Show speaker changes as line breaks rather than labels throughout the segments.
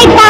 Take that!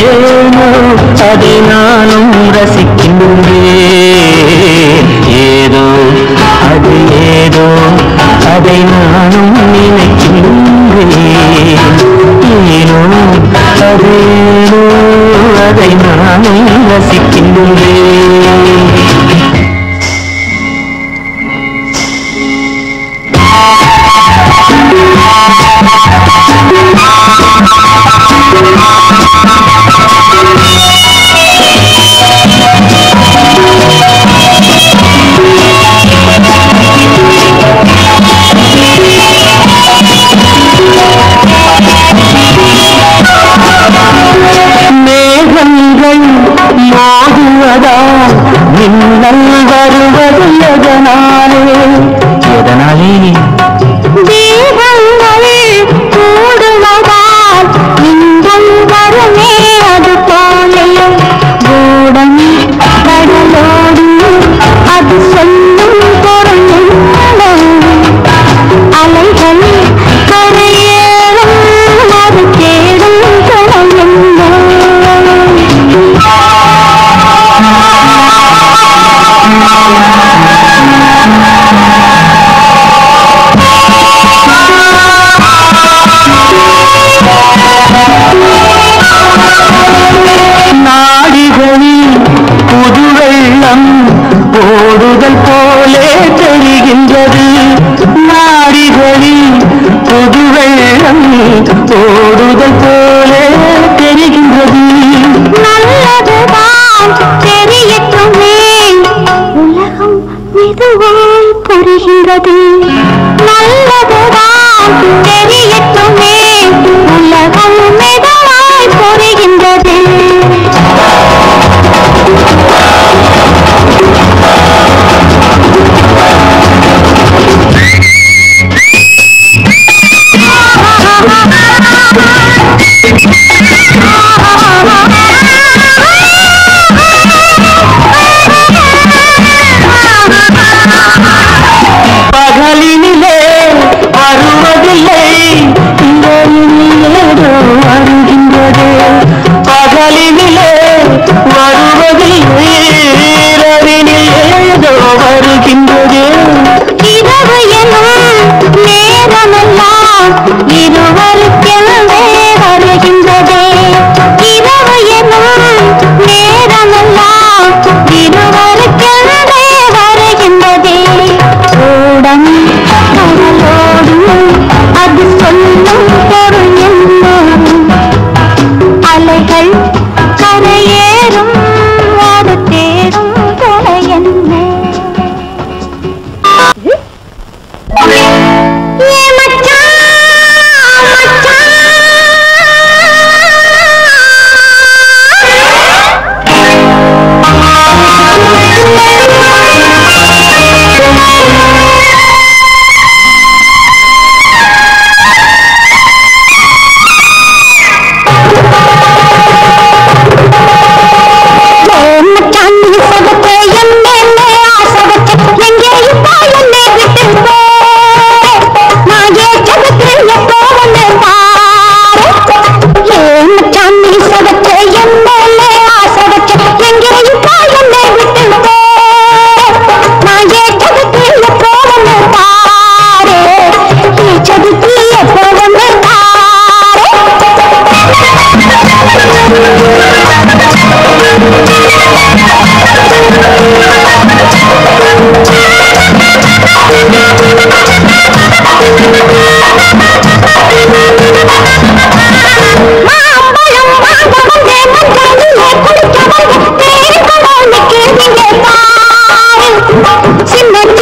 ஏனோ அதை நானும் ரசிக்கின்றேன் ஏதோ அது ஏதோ அதை நானும் நினைக்கின்றேன் ஏனோ ஏதோ அதை நானும் ரசிக்கின்றேன் Thank you. மின்னல் வருவது எதனாலே? எதனாலே?
தீபங்கள் கூடுவதால் இன்பம் வருமே அது போலே. கூடம் கடலோடு அது சொல்லும் பொருள் அலைகள் வருகின்றது நல்லதுதான்.
进
门